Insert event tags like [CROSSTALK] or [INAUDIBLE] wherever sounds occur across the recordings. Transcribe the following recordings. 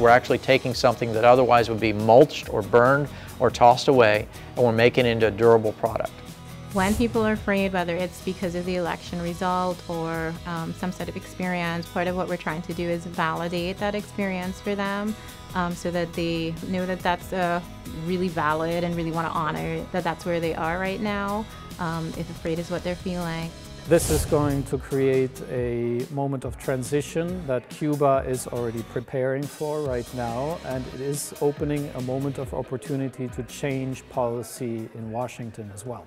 We're actually taking something that otherwise would be mulched or burned or tossed away, and we're making it into a durable product. When people are afraid, whether it's because of the election result or um, some sort of experience, part of what we're trying to do is validate that experience for them um, so that they know that that's uh, really valid and really want to honor that that's where they are right now, um, if afraid is what they're feeling. This is going to create a moment of transition that Cuba is already preparing for right now, and it is opening a moment of opportunity to change policy in Washington as well.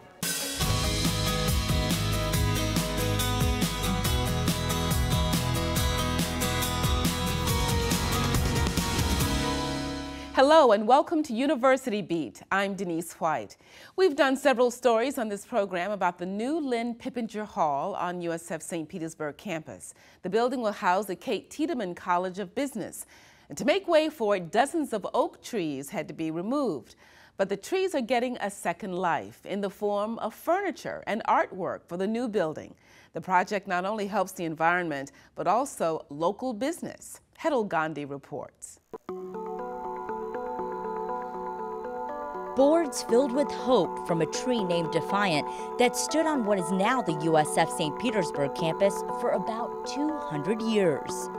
Hello and welcome to University Beat. I'm Denise White. We've done several stories on this program about the new Lynn Pippenger Hall on USF St. Petersburg campus. The building will house the Kate Tiedemann College of Business. And to make way for it, dozens of oak trees had to be removed. But the trees are getting a second life in the form of furniture and artwork for the new building. The project not only helps the environment, but also local business. Hetal Gandhi reports. Boards filled with hope from a tree named Defiant that stood on what is now the USF St. Petersburg campus for about 200 years.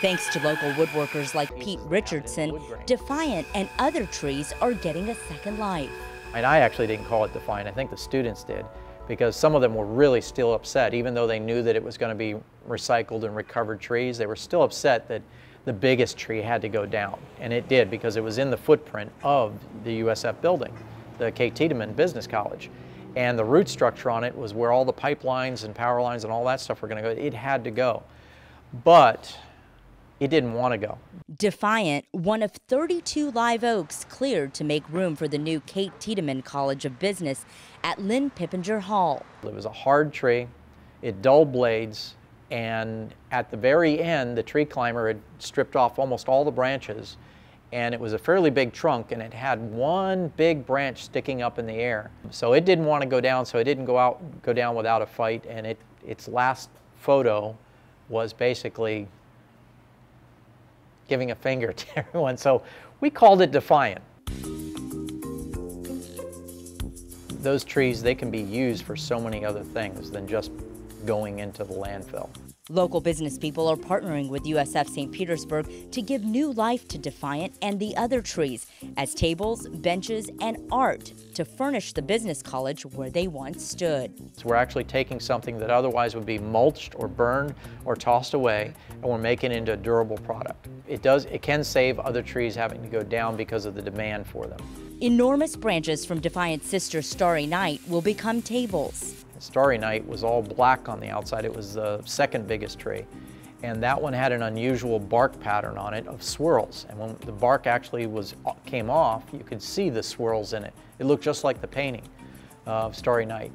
Thanks to local woodworkers like Pete Richardson, Defiant and other trees are getting a second life. And I actually didn't call it Defiant, I think the students did, because some of them were really still upset, even though they knew that it was going to be recycled and recovered trees, they were still upset that the biggest tree had to go down. And it did because it was in the footprint of the USF building, the Kate Tiedemann Business College. And the root structure on it was where all the pipelines and power lines and all that stuff were going to go. It had to go. But it didn't want to go. Defiant, one of 32 live oaks cleared to make room for the new Kate Tiedemann College of Business at Lynn Pippenger Hall. It was a hard tree. It dull blades and at the very end, the tree climber had stripped off almost all the branches and it was a fairly big trunk and it had one big branch sticking up in the air. So it didn't want to go down, so it didn't go out go down without a fight and it its last photo was basically giving a finger [LAUGHS] to everyone. So we called it defiant. Those trees, they can be used for so many other things than just going into the landfill. Local business people are partnering with USF St. Petersburg to give new life to Defiant and the other trees as tables, benches, and art to furnish the business college where they once stood. So we're actually taking something that otherwise would be mulched or burned or tossed away and we're making it into a durable product. It does it can save other trees having to go down because of the demand for them. Enormous branches from Defiant's sister Starry Night will become tables. Starry Night was all black on the outside. It was the second biggest tree. And that one had an unusual bark pattern on it of swirls. And when the bark actually was uh, came off, you could see the swirls in it. It looked just like the painting of Starry Night.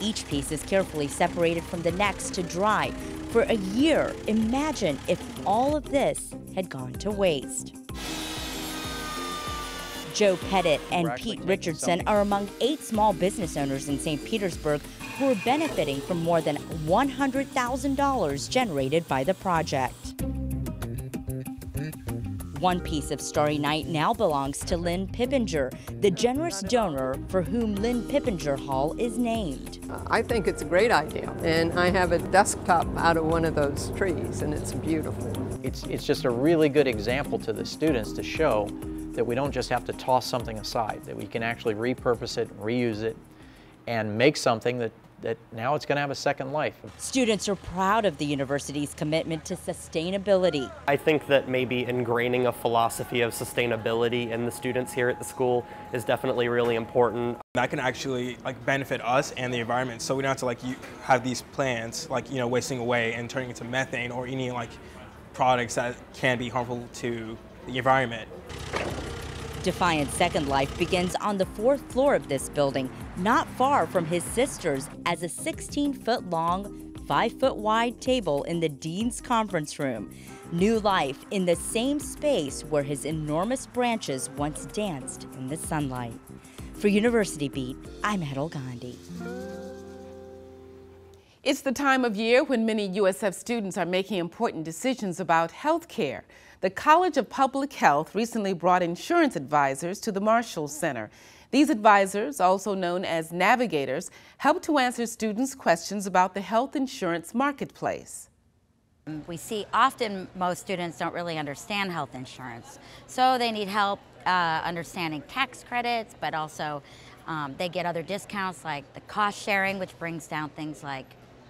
Each piece is carefully separated from the next to dry. For a year, imagine if all of this had gone to waste. Joe Pettit and Pete Richardson are among eight small business owners in St. Petersburg who are benefiting from more than $100,000 generated by the project. One piece of Starry Night now belongs to Lynn Pippenger, the generous donor for whom Lynn Pippenger Hall is named. I think it's a great idea, and I have a desktop out of one of those trees, and it's beautiful. It's, it's just a really good example to the students to show that we don't just have to toss something aside, that we can actually repurpose it, reuse it, and make something that, that now it's going to have a second life. Students are proud of the university's commitment to sustainability. I think that maybe ingraining a philosophy of sustainability in the students here at the school is definitely really important. That can actually like benefit us and the environment, so we don't have to like you have these plants like you know wasting away and turning into methane or any like products that can be harmful to the environment. Defiant's second life begins on the fourth floor of this building, not far from his sister's, as a 16 foot long, 5 foot wide table in the Dean's conference room. New life in the same space where his enormous branches once danced in the sunlight. For University Beat, I'm Hetal Gandhi. It's the time of year when many USF students are making important decisions about health care. The College of Public Health recently brought insurance advisors to the Marshall Center. These advisors, also known as navigators, help to answer students' questions about the health insurance marketplace. We see often most students don't really understand health insurance, so they need help uh, understanding tax credits, but also um, they get other discounts like the cost sharing, which brings down things like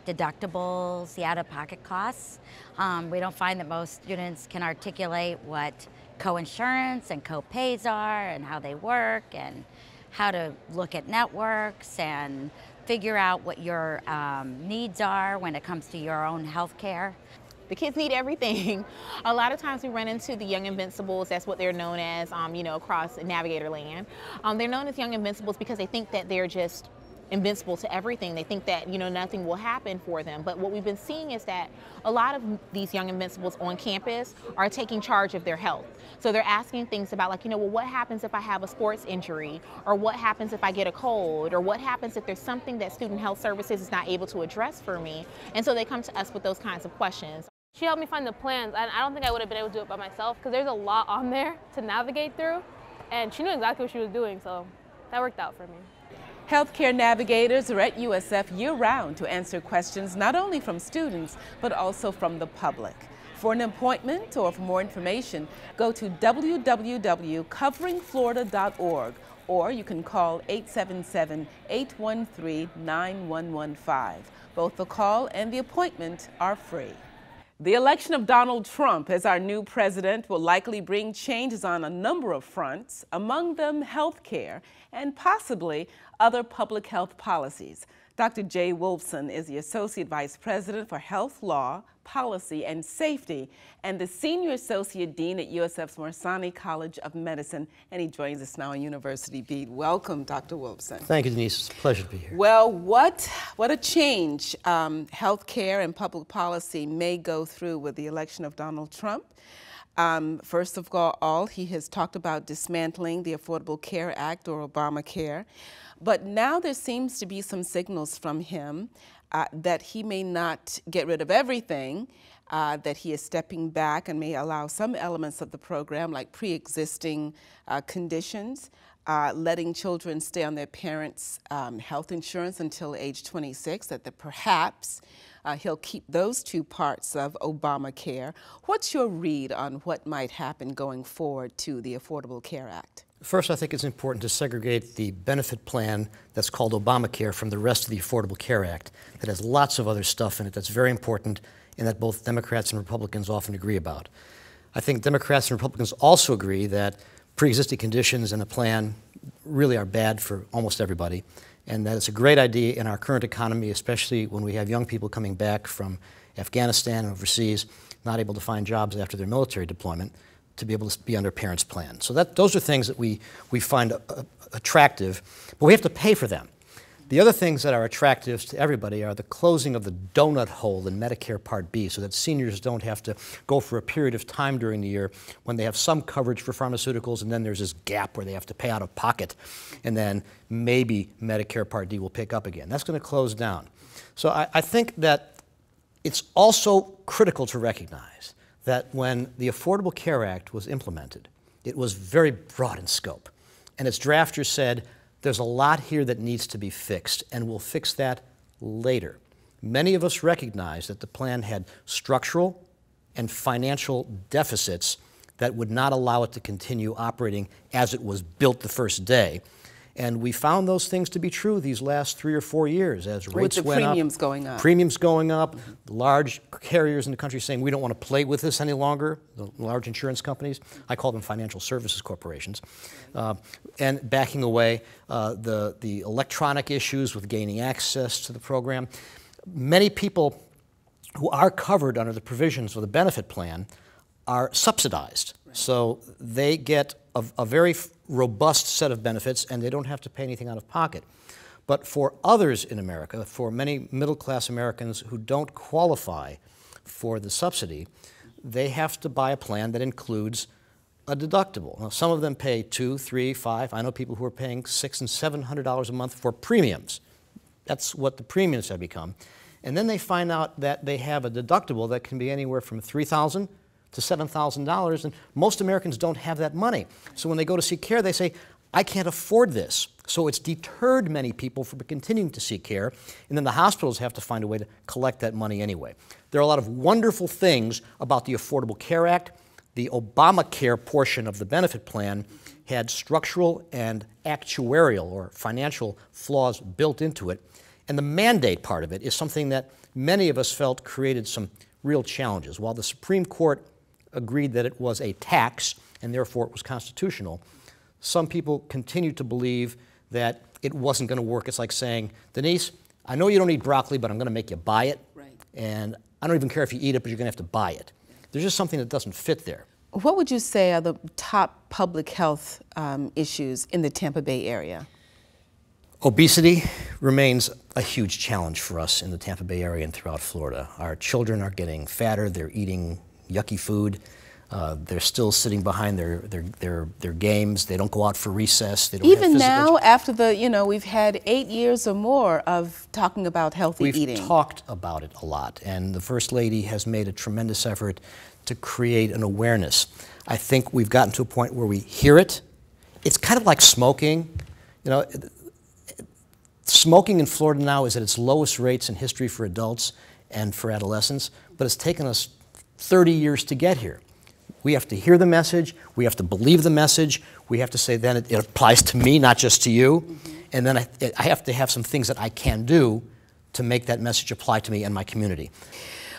deductibles, the out-of-pocket costs. Um, we don't find that most students can articulate what co-insurance and co-pays are and how they work and how to look at networks and figure out what your um, needs are when it comes to your own health care. The kids need everything. [LAUGHS] A lot of times we run into the Young Invincibles, that's what they're known as, um, you know, across Navigator Land. Um, they're known as Young Invincibles because they think that they're just invincible to everything. They think that, you know, nothing will happen for them. But what we've been seeing is that a lot of these young invincibles on campus are taking charge of their health. So they're asking things about like, you know, well, what happens if I have a sports injury? Or what happens if I get a cold? Or what happens if there's something that Student Health Services is not able to address for me? And so they come to us with those kinds of questions. She helped me find the plans, and I don't think I would have been able to do it by myself because there's a lot on there to navigate through, and she knew exactly what she was doing, so that worked out for me. Healthcare navigators are at USF year-round to answer questions not only from students, but also from the public. For an appointment or for more information, go to www.coveringflorida.org or you can call 877-813-9115. Both the call and the appointment are free. The election of Donald Trump as our new president will likely bring changes on a number of fronts, among them health care and possibly other public health policies. Dr. Jay Wolfson is the Associate Vice President for Health Law, Policy, and Safety, and the Senior Associate Dean at USF's Morsani College of Medicine, and he joins us now on University Beat. Welcome, Dr. Wolfson. Thank you, Denise. It's a pleasure to be here. Well, what, what a change um, healthcare and public policy may go through with the election of Donald Trump. Um, first of all, all, he has talked about dismantling the Affordable Care Act or Obamacare. But now there seems to be some signals from him uh, that he may not get rid of everything, uh, that he is stepping back and may allow some elements of the program, like pre existing uh, conditions, uh, letting children stay on their parents' um, health insurance until age 26, that the, perhaps uh, he'll keep those two parts of Obamacare. What's your read on what might happen going forward to the Affordable Care Act? First, I think it's important to segregate the benefit plan that's called Obamacare from the rest of the Affordable Care Act that has lots of other stuff in it that's very important and that both Democrats and Republicans often agree about. I think Democrats and Republicans also agree that pre-existing conditions in a plan really are bad for almost everybody and that it's a great idea in our current economy, especially when we have young people coming back from Afghanistan and overseas, not able to find jobs after their military deployment to be able to be under parents' plan. So that, those are things that we, we find uh, attractive, but we have to pay for them. The other things that are attractive to everybody are the closing of the donut hole in Medicare Part D so that seniors don't have to go for a period of time during the year when they have some coverage for pharmaceuticals and then there's this gap where they have to pay out of pocket and then maybe Medicare Part D will pick up again. That's going to close down. So I, I think that it's also critical to recognize that when the Affordable Care Act was implemented, it was very broad in scope. And its drafters said, there's a lot here that needs to be fixed, and we'll fix that later. Many of us recognize that the plan had structural and financial deficits that would not allow it to continue operating as it was built the first day. And we found those things to be true these last three or four years as rates went up. premiums going up. Premiums going up. Large carriers in the country saying we don't want to play with this any longer. The large insurance companies, I call them financial services corporations, uh, and backing away. Uh, the the electronic issues with gaining access to the program. Many people who are covered under the provisions of the benefit plan are subsidized. So they get a, a very robust set of benefits and they don't have to pay anything out of pocket. But for others in America, for many middle class Americans who don't qualify for the subsidy, they have to buy a plan that includes a deductible. Now, some of them pay two, three, five. I know people who are paying six and seven hundred dollars a month for premiums. That's what the premiums have become. And then they find out that they have a deductible that can be anywhere from 3000 to $7,000, and most Americans don't have that money. So when they go to seek care, they say, I can't afford this. So it's deterred many people from continuing to seek care, and then the hospitals have to find a way to collect that money anyway. There are a lot of wonderful things about the Affordable Care Act. The Obamacare portion of the benefit plan had structural and actuarial or financial flaws built into it. And the mandate part of it is something that many of us felt created some real challenges. While the Supreme Court agreed that it was a tax and therefore it was constitutional, some people continue to believe that it wasn't going to work. It's like saying, Denise, I know you don't eat broccoli, but I'm going to make you buy it. Right. And I don't even care if you eat it, but you're going to have to buy it. There's just something that doesn't fit there. What would you say are the top public health um, issues in the Tampa Bay area? Obesity remains a huge challenge for us in the Tampa Bay area and throughout Florida. Our children are getting fatter, they're eating yucky food. Uh, they're still sitting behind their, their, their, their games. They don't go out for recess. They don't Even now, after the, you know, we've had eight years or more of talking about healthy we've eating. We've talked about it a lot, and the First Lady has made a tremendous effort to create an awareness. I think we've gotten to a point where we hear it. It's kind of like smoking. You know, smoking in Florida now is at its lowest rates in history for adults and for adolescents, but it's taken us 30 years to get here. We have to hear the message. We have to believe the message. We have to say then it, it applies to me, not just to you. Mm -hmm. And then I, I have to have some things that I can do to make that message apply to me and my community.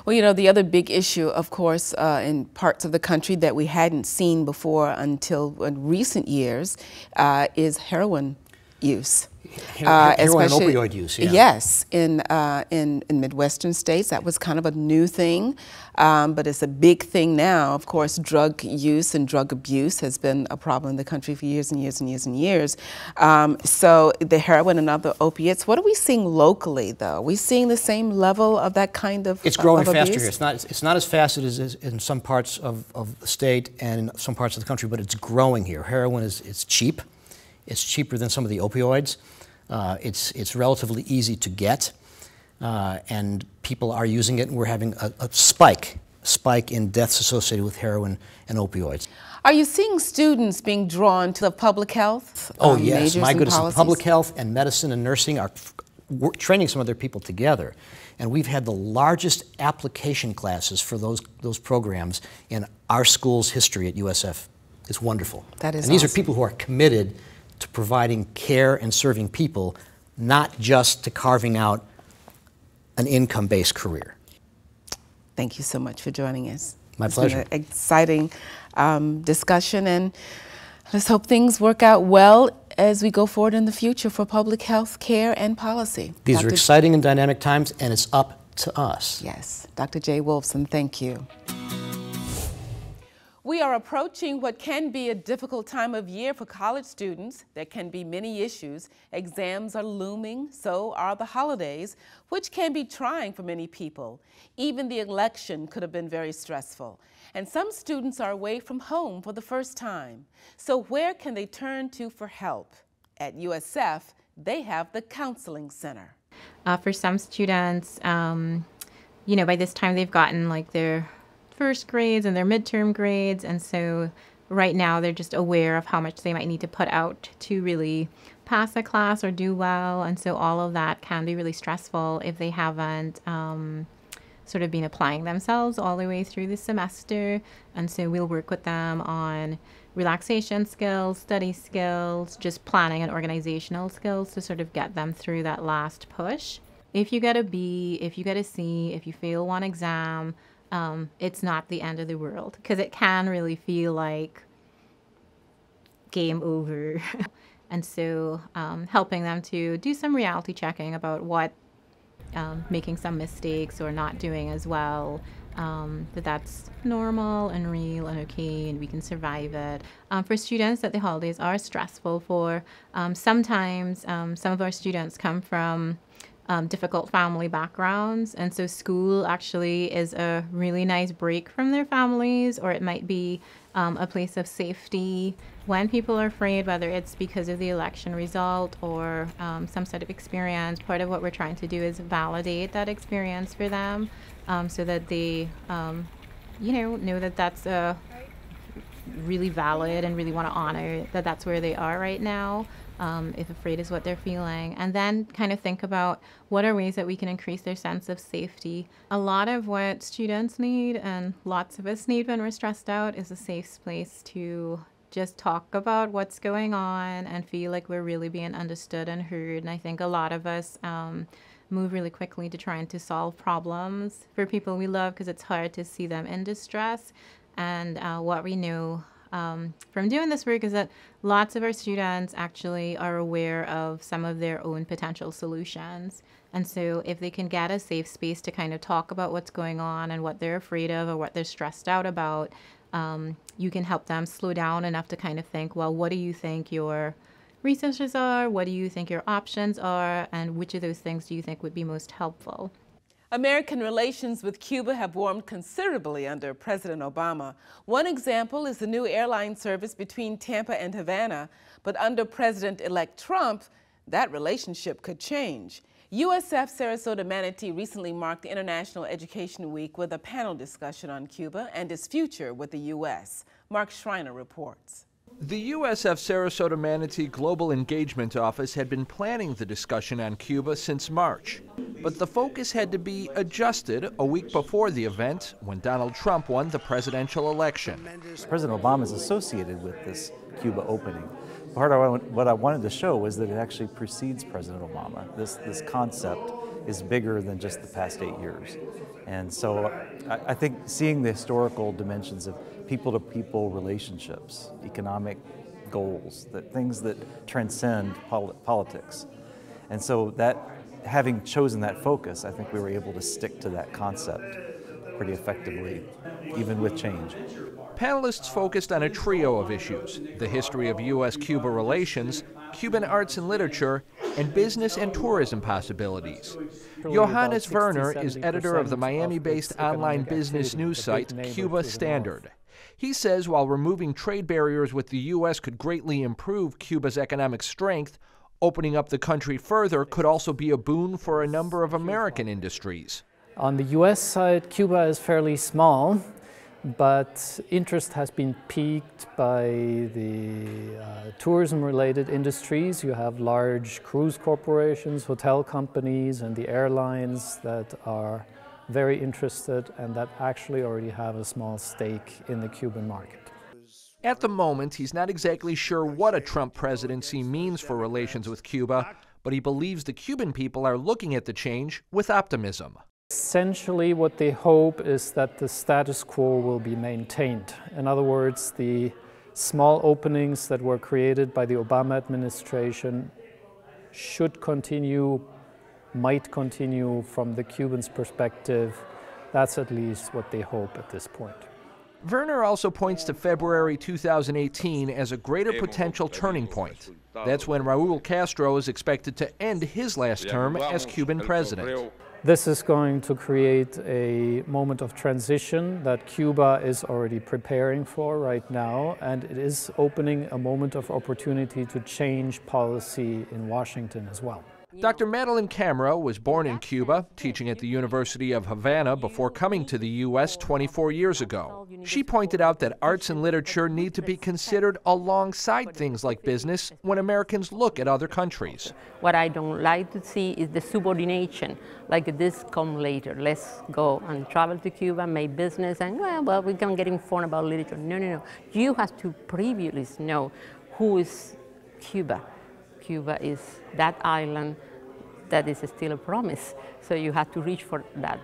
Well, you know, the other big issue, of course, uh, in parts of the country that we hadn't seen before until recent years uh, is heroin use. Uh, heroin and opioid use, yeah. Yes, in, uh, in, in Midwestern states, that was kind of a new thing, um, but it's a big thing now. Of course, drug use and drug abuse has been a problem in the country for years and years and years and years. Um, so the heroin and other opiates, what are we seeing locally, though? Are we seeing the same level of that kind of It's growing of faster abuse? here. It's not, it's not as fast as it is in some parts of, of the state and in some parts of the country, but it's growing here. Heroin is it's cheap. It's cheaper than some of the opioids. Uh, it's, it's relatively easy to get, uh, and people are using it, and we're having a, a spike, spike in deaths associated with heroin and opioids. Are you seeing students being drawn to the public health? Oh, um, yes. My goodness. Public health and medicine and nursing are training some of their people together. And we've had the largest application classes for those, those programs in our school's history at USF. It's wonderful. That is And these awesome. are people who are committed to providing care and serving people, not just to carving out an income based career. Thank you so much for joining us. My it's pleasure. Exciting um, discussion, and let's hope things work out well as we go forward in the future for public health care and policy. These Dr. are exciting and dynamic times, and it's up to us. Yes. Dr. Jay Wolfson, thank you. We are approaching what can be a difficult time of year for college students. There can be many issues. Exams are looming, so are the holidays, which can be trying for many people. Even the election could have been very stressful. And some students are away from home for the first time. So where can they turn to for help? At USF, they have the Counseling Center. Uh, for some students, um, you know, by this time they've gotten like their first grades and their midterm grades. And so right now they're just aware of how much they might need to put out to really pass a class or do well. And so all of that can be really stressful if they haven't um, sort of been applying themselves all the way through the semester. And so we'll work with them on relaxation skills, study skills, just planning and organizational skills to sort of get them through that last push. If you get a B, if you get a C, if you fail one exam, um, it's not the end of the world because it can really feel like game over. [LAUGHS] and so um, helping them to do some reality checking about what um, making some mistakes or not doing as well um, that that's normal and real and okay and we can survive it. Um, for students that the holidays are stressful for, um, sometimes um, some of our students come from um, difficult family backgrounds. And so school actually is a really nice break from their families, or it might be um, a place of safety. When people are afraid, whether it's because of the election result or um, some sort of experience, part of what we're trying to do is validate that experience for them um, so that they, um, you know, know that that's a really valid and really want to honor that that's where they are right now um, if afraid is what they're feeling, and then kind of think about what are ways that we can increase their sense of safety. A lot of what students need, and lots of us need when we're stressed out, is a safe place to just talk about what's going on and feel like we're really being understood and heard. And I think a lot of us um, move really quickly to trying to solve problems for people we love because it's hard to see them in distress. And uh, what we know um, from doing this work is that lots of our students actually are aware of some of their own potential solutions. And so, if they can get a safe space to kind of talk about what's going on and what they're afraid of or what they're stressed out about, um, you can help them slow down enough to kind of think, well, what do you think your resources are? What do you think your options are? And which of those things do you think would be most helpful? American relations with Cuba have warmed considerably under President Obama. One example is the new airline service between Tampa and Havana, but under President-elect Trump, that relationship could change. USF Sarasota Manatee recently marked International Education Week with a panel discussion on Cuba and its future with the U.S. Mark Schreiner reports. The USF Sarasota Manatee Global Engagement Office had been planning the discussion on Cuba since March, but the focus had to be adjusted a week before the event when Donald Trump won the presidential election. President Obama is associated with this Cuba opening. Part of what I wanted to show was that it actually precedes President Obama. This, this concept is bigger than just the past eight years. And so uh, I, I think seeing the historical dimensions of people to people relationships, economic goals, that things that transcend pol politics. And so that having chosen that focus, I think we were able to stick to that concept pretty effectively, even with change. Panelists focused on a trio of issues the history of U.S. Cuba relations, Cuban arts and literature, and business and tourism possibilities. Johannes Werner is editor of the Miami based online business news site Cuba Standard. He says while removing trade barriers with the U.S. could greatly improve Cuba's economic strength, opening up the country further could also be a boon for a number of American industries. On the U.S. side, Cuba is fairly small, but interest has been piqued by the uh, tourism related industries. You have large cruise corporations, hotel companies, and the airlines that are very interested and that actually already have a small stake in the Cuban market. At the moment, he's not exactly sure what a Trump presidency means for relations with Cuba, but he believes the Cuban people are looking at the change with optimism. Essentially, what they hope is that the status quo will be maintained. In other words, the small openings that were created by the Obama administration should continue might continue from the Cubans' perspective. That's at least what they hope at this point. Werner also points to February 2018 as a greater potential turning point. That's when Raul Castro is expected to end his last term as Cuban president. This is going to create a moment of transition that Cuba is already preparing for right now, and it is opening a moment of opportunity to change policy in Washington as well. Dr. Madeline Camara was born in Cuba, teaching at the University of Havana before coming to the U.S. 24 years ago. She pointed out that arts and literature need to be considered alongside things like business when Americans look at other countries. What I don't like to see is the subordination, like this come later. Let's go and travel to Cuba, make business, and well, well we can get informed about literature. No, no, no. You have to previously know who is Cuba. Cuba is that island that is still a promise. So you have to reach for that.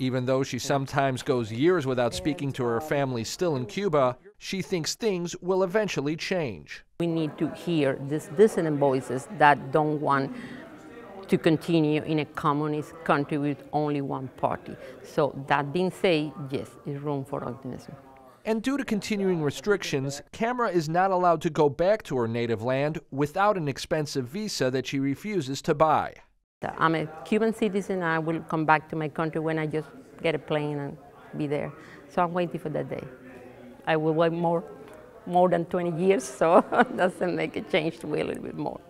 Even though she sometimes goes years without speaking to her family still in Cuba, she thinks things will eventually change. We need to hear these dissonant voices that don't want to continue in a communist country with only one party. So that being said, yes, there's room for optimism. And due to continuing restrictions, Camara is not allowed to go back to her native land without an expensive visa that she refuses to buy. I'm a Cuban citizen. I will come back to my country when I just get a plane and be there. So I'm waiting for that day. I will wait more, more than 20 years, so [LAUGHS] doesn't make a change to wait a little bit more.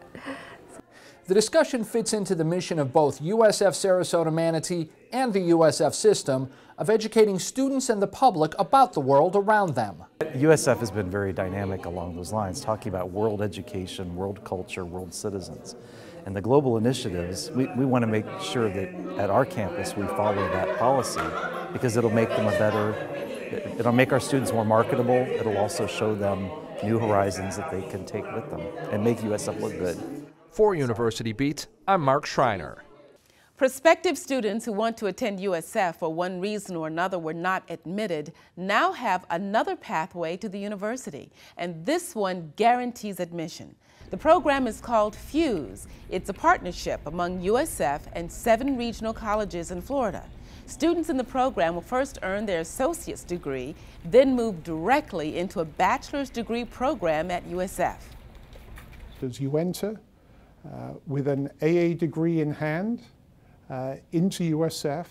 The discussion fits into the mission of both USF Sarasota Manatee and the USF system of educating students and the public about the world around them. USF has been very dynamic along those lines, talking about world education, world culture, world citizens. And the global initiatives, we, we want to make sure that at our campus we follow that policy because it'll make them a better, it'll make our students more marketable. It'll also show them new horizons that they can take with them and make USF look good. For University Beat, I'm Mark Schreiner. Prospective students who want to attend USF for one reason or another were not admitted now have another pathway to the university, and this one guarantees admission. The program is called FUSE. It's a partnership among USF and seven regional colleges in Florida. Students in the program will first earn their associate's degree, then move directly into a bachelor's degree program at USF. As you enter uh, with an AA degree in hand uh, into USF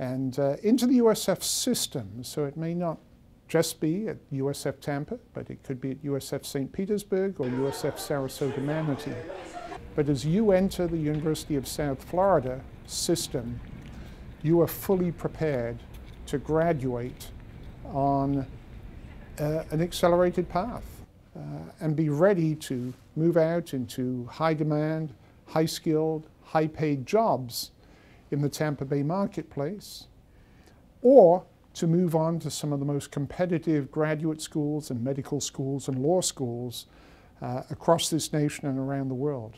and uh, into the USF system, so it may not just be at USF Tampa, but it could be at USF St. Petersburg or USF Sarasota Manatee. But as you enter the University of South Florida system, you are fully prepared to graduate on uh, an accelerated path uh, and be ready to move out into high demand, high skilled, high paid jobs in the Tampa Bay marketplace, or to move on to some of the most competitive graduate schools and medical schools and law schools uh, across this nation and around the world.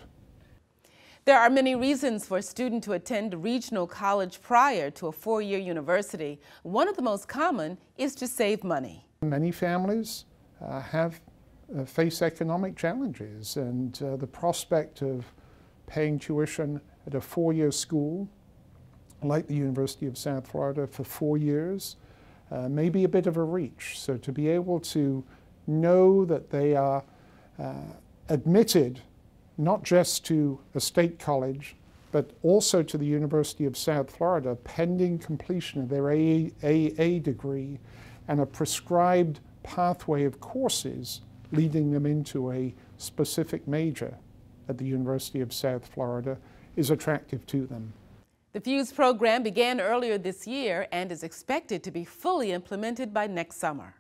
There are many reasons for a student to attend a regional college prior to a four-year university. One of the most common is to save money. Many families uh, have uh, face economic challenges and uh, the prospect of paying tuition at a four-year school like the University of South Florida for four years uh, may be a bit of a reach. So to be able to know that they are uh, admitted not just to a state college, but also to the University of South Florida pending completion of their AA degree and a prescribed pathway of courses leading them into a specific major at the University of South Florida is attractive to them. The FUSE program began earlier this year and is expected to be fully implemented by next summer.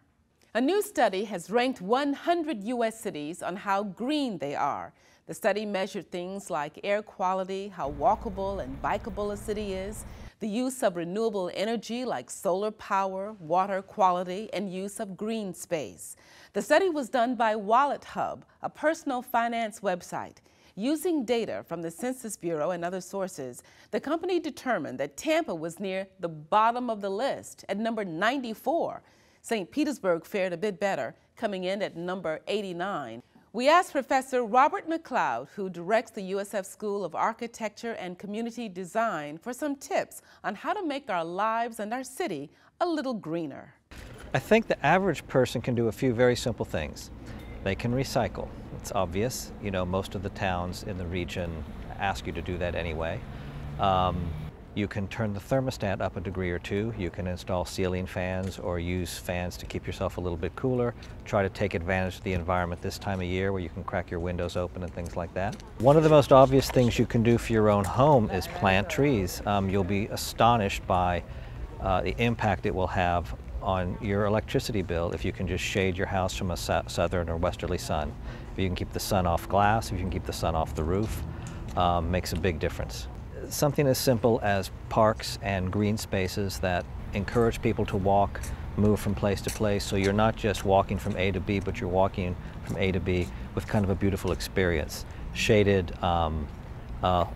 A new study has ranked 100 U.S. cities on how green they are. The study measured things like air quality, how walkable and bikeable a city is, the use of renewable energy like solar power, water quality, and use of green space. The study was done by Wallet Hub, a personal finance website. Using data from the Census Bureau and other sources, the company determined that Tampa was near the bottom of the list at number 94. St. Petersburg fared a bit better, coming in at number 89. We asked Professor Robert McLeod, who directs the USF School of Architecture and Community Design, for some tips on how to make our lives and our city a little greener. I think the average person can do a few very simple things. They can recycle. It's obvious. You know, most of the towns in the region ask you to do that anyway. Um, you can turn the thermostat up a degree or two. You can install ceiling fans or use fans to keep yourself a little bit cooler. Try to take advantage of the environment this time of year where you can crack your windows open and things like that. One of the most obvious things you can do for your own home is plant trees. Um, you'll be astonished by uh, the impact it will have on your electricity bill if you can just shade your house from a southern or westerly sun. If you can keep the sun off glass, if you can keep the sun off the roof, um, makes a big difference. Something as simple as parks and green spaces that encourage people to walk, move from place to place, so you're not just walking from A to B, but you're walking from A to B with kind of a beautiful experience. Shaded um, uh,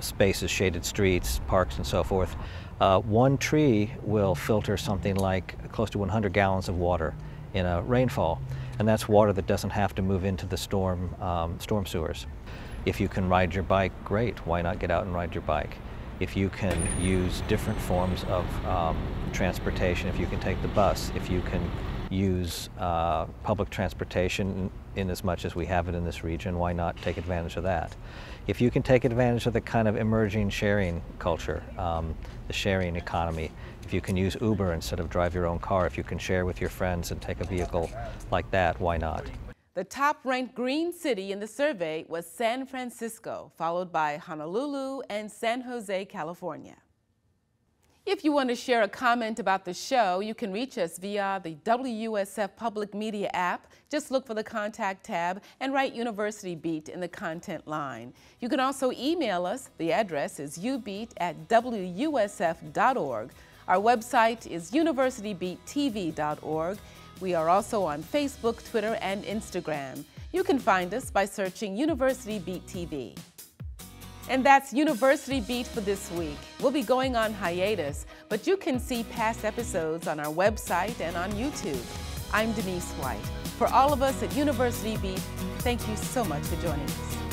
spaces, shaded streets, parks, and so forth. Uh, one tree will filter something like close to 100 gallons of water in a rainfall, and that's water that doesn't have to move into the storm, um, storm sewers. If you can ride your bike, great. Why not get out and ride your bike? If you can use different forms of um, transportation, if you can take the bus, if you can use uh, public transportation in as much as we have it in this region, why not take advantage of that? If you can take advantage of the kind of emerging sharing culture, um, the sharing economy, if you can use Uber instead of drive your own car, if you can share with your friends and take a vehicle like that, why not? The top ranked green city in the survey was San Francisco, followed by Honolulu and San Jose, California. If you want to share a comment about the show, you can reach us via the WUSF Public Media app. Just look for the Contact tab and write University Beat in the content line. You can also email us. The address is ubeat at wusf.org. Our website is universitybeattv.org. We are also on Facebook, Twitter, and Instagram. You can find us by searching University Beat TV. And that's University Beat for this week. We'll be going on hiatus, but you can see past episodes on our website and on YouTube. I'm Denise White. For all of us at University Beat, thank you so much for joining us.